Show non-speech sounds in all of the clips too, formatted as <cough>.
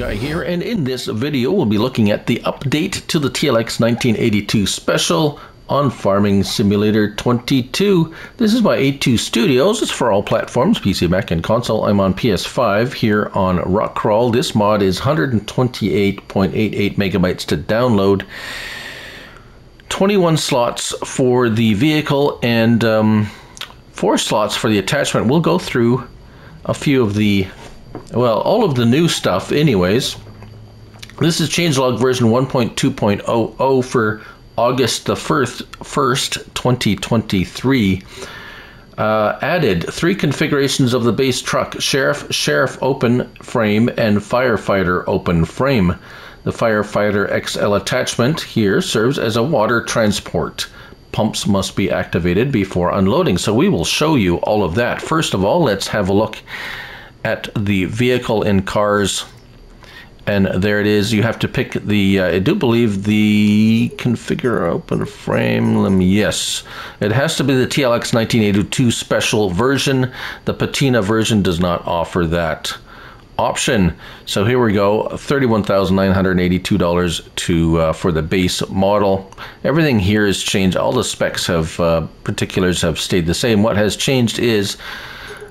Guy here, and in this video we'll be looking at the update to the TLX 1982 Special on Farming Simulator 22. This is by 82 Studios. It's for all platforms, PC, Mac, and console. I'm on PS5 here on Rock Crawl. This mod is 128.88 megabytes to download. 21 slots for the vehicle and um, four slots for the attachment. We'll go through a few of the well, all of the new stuff, anyways. This is changelog version 1.2.00 for August the 1st, 1st 2023. Uh, added three configurations of the base truck Sheriff, Sheriff open frame, and Firefighter open frame. The Firefighter XL attachment here serves as a water transport. Pumps must be activated before unloading. So we will show you all of that. First of all, let's have a look at the vehicle in cars. And there it is. You have to pick the uh, i do believe the configure open frame let me yes. It has to be the tlx 1982 special version. The patina version does not offer that option. So here we go. $31982 to uh, for the base model. Everything here has changed. All the specs have uh, particulars have stayed the same. What has changed is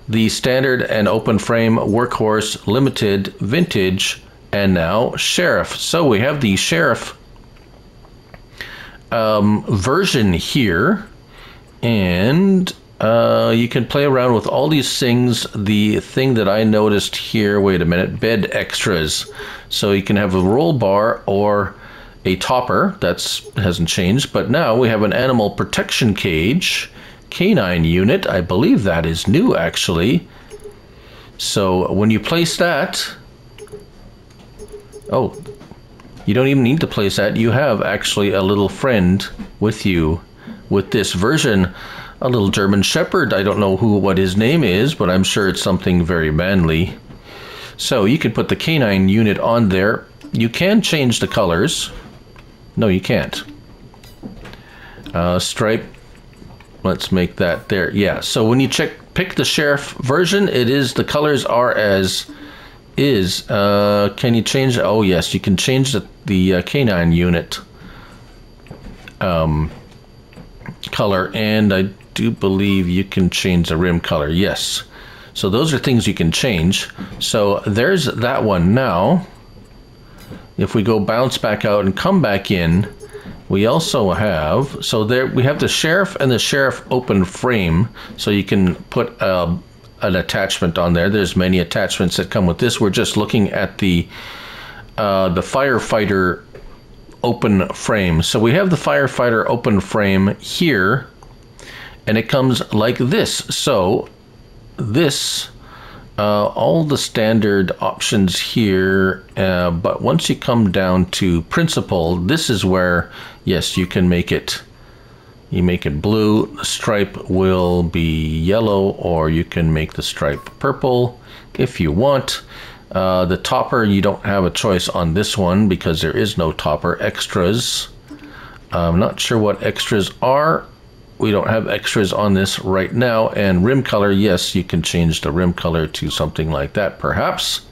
the standard and open frame workhorse limited vintage and now sheriff. So we have the sheriff um, version here and uh, you can play around with all these things. The thing that i noticed here wait a minute bed extras. So you can have a roll bar or a topper. That's hasn't changed but now we have an animal protection cage canine unit. I believe that is new actually. So when you place that, oh, you don't even need to place that. You have actually a little friend with you with this version. A little German Shepherd. I don't know who what his name is, but I'm sure it's something very manly. So you can put the canine unit on there. You can change the colors. No, you can't. Uh, stripe let's make that there. Yeah. So when you check pick the sheriff version, it is the colors are as is. Uh, can you change? Oh yes, you can change the the uh, canine unit um, color, and I do believe you can change the rim color. Yes. So those are things you can change. So there's that one now. If we go bounce back out and come back in, we also have, so there we have the sheriff and the sheriff open frame, so you can put uh, an attachment on there. There's many attachments that come with this. We're just looking at the uh, the firefighter open frame. So we have the firefighter open frame here, and it comes like this. So this uh, all the standard options here, uh, but once you come down to principal, this is where, yes, you can make it, you make it blue, the stripe will be yellow, or you can make the stripe purple if you want. Uh, the topper, you don't have a choice on this one because there is no topper. Extras, I'm not sure what extras are we don't have extras on this right now. And rim color, yes, you can change the rim color to something like that, perhaps.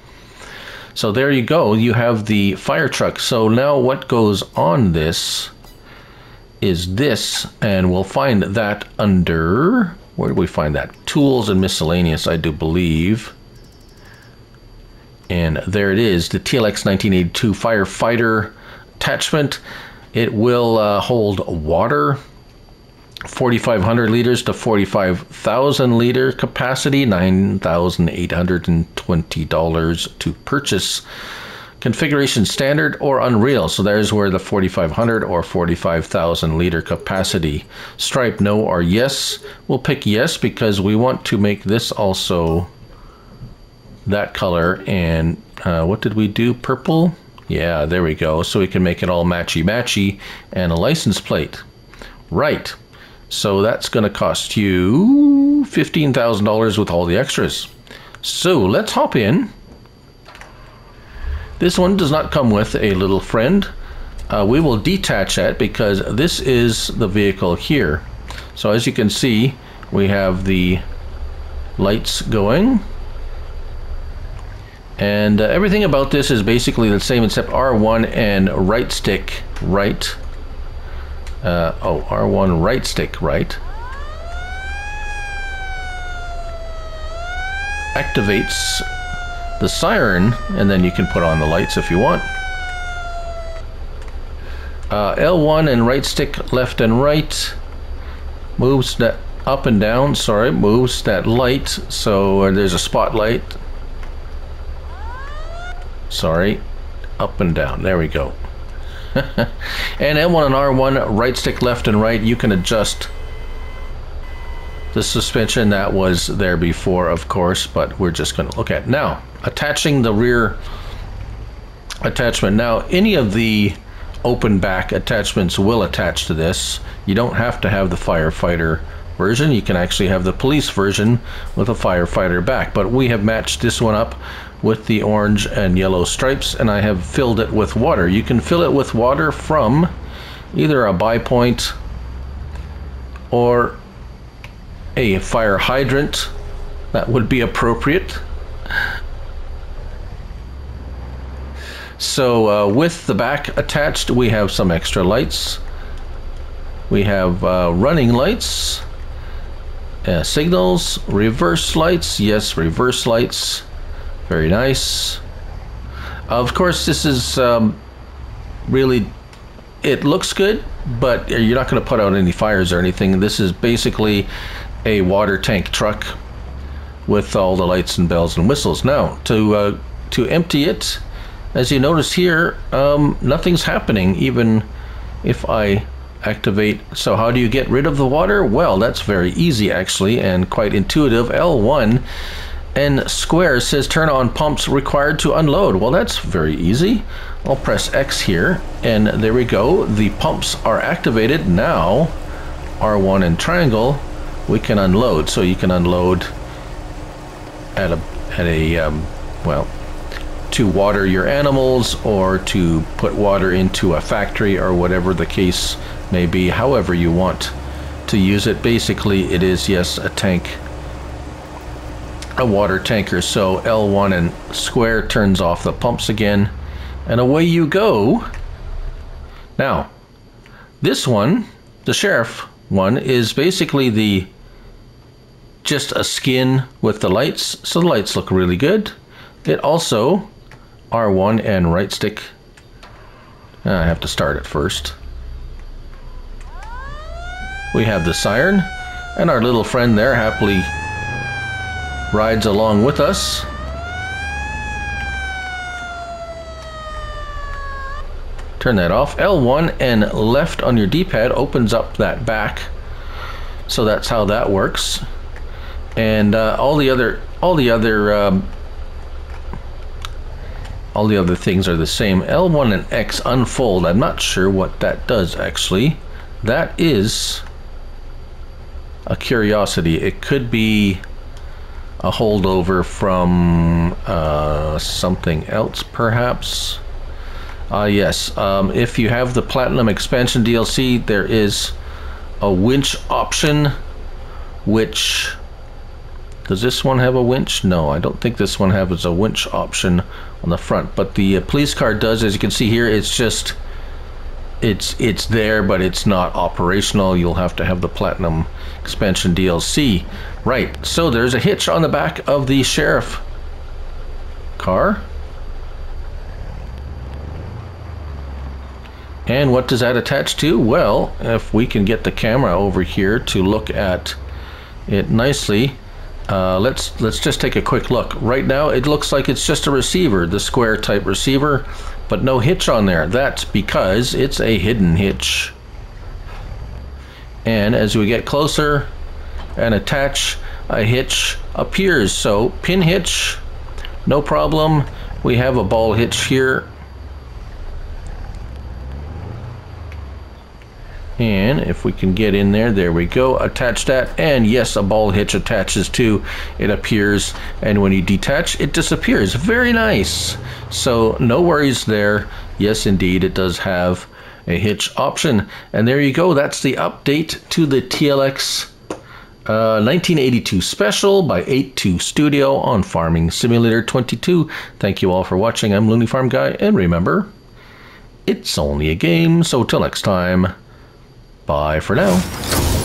So there you go. You have the fire truck. So now what goes on this is this, and we'll find that under, where do we find that? Tools and miscellaneous, I do believe. And there it is, the TLX 1982 Firefighter attachment. It will uh, hold water 4,500 liters to 45,000 liter capacity, $9,820 to purchase. Configuration standard or Unreal. So there's where the 4,500 or 45,000 liter capacity. Stripe no or yes. We'll pick yes because we want to make this also that color. And uh, what did we do? Purple? Yeah, there we go. So we can make it all matchy matchy and a license plate. Right. So that's going to cost you $15,000 with all the extras. So let's hop in. This one does not come with a little friend. Uh, we will detach that because this is the vehicle here. So as you can see, we have the lights going. And uh, everything about this is basically the same except R1 and right stick right. Uh, oh, R1 right stick right. Activates the siren and then you can put on the lights if you want. Uh, L1 and right stick left and right moves that up and down sorry moves that light so uh, there's a spotlight sorry up and down there we go <laughs> and M1 and R1 right stick left and right you can adjust the suspension that was there before of course but we're just going to look at now attaching the rear attachment. Now any of the open back attachments will attach to this. You don't have to have the firefighter version you can actually have the police version with a firefighter back but we have matched this one up with the orange and yellow stripes and I have filled it with water. You can fill it with water from either a Bi-Point or a fire hydrant that would be appropriate. So uh, with the back attached we have some extra lights. We have uh, running lights, uh, signals, reverse lights, yes reverse lights, very nice. Of course, this is um, really, it looks good, but you're not going to put out any fires or anything. This is basically a water tank truck with all the lights and bells and whistles. Now, to, uh, to empty it, as you notice here, um, nothing's happening even if I activate. So how do you get rid of the water? Well, that's very easy actually and quite intuitive. L1 and square says turn on pumps required to unload. Well, that's very easy. I'll press X here, and there we go. The pumps are activated. Now, R1 and triangle, we can unload. So you can unload at a, at a um, well, to water your animals or to put water into a factory or whatever the case may be, however you want to use it. Basically, it is, yes, a tank a water tanker. So L1 and square turns off the pumps again, and away you go. Now, this one, the sheriff one, is basically the just a skin with the lights, so the lights look really good. It also R1 and right stick. I have to start it first. We have the siren, and our little friend there happily rides along with us. Turn that off. L1 and left on your D-pad opens up that back. So that's how that works. And uh, all the other, all the other, um, all the other things are the same. L1 and X unfold. I'm not sure what that does actually. That is a curiosity. It could be a holdover from uh, something else, perhaps. Uh, yes, um, if you have the Platinum Expansion DLC, there is a winch option, which... Does this one have a winch? No, I don't think this one has a winch option on the front, but the uh, police car does. As you can see here, it's just it's it's there, but it's not operational. You'll have to have the Platinum Expansion DLC. Right, so there's a hitch on the back of the sheriff car. And what does that attach to? Well, if we can get the camera over here to look at it nicely, uh, let's let's just take a quick look. Right now, it looks like it's just a receiver, the square type receiver, but no hitch on there. That's because it's a hidden hitch. And as we get closer, and attach a hitch appears. So pin hitch, no problem. We have a ball hitch here. And if we can get in there, there we go. Attach that, and yes, a ball hitch attaches too. It appears, and when you detach, it disappears. Very nice. So no worries there. Yes, indeed, it does have a hitch option. And there you go. That's the update to the TLX Uh, 1982 special by 82 Studio on Farming Simulator 22. Thank you all for watching. I'm Looney Farm Guy, and remember, it's only a game. So till next time, bye for now.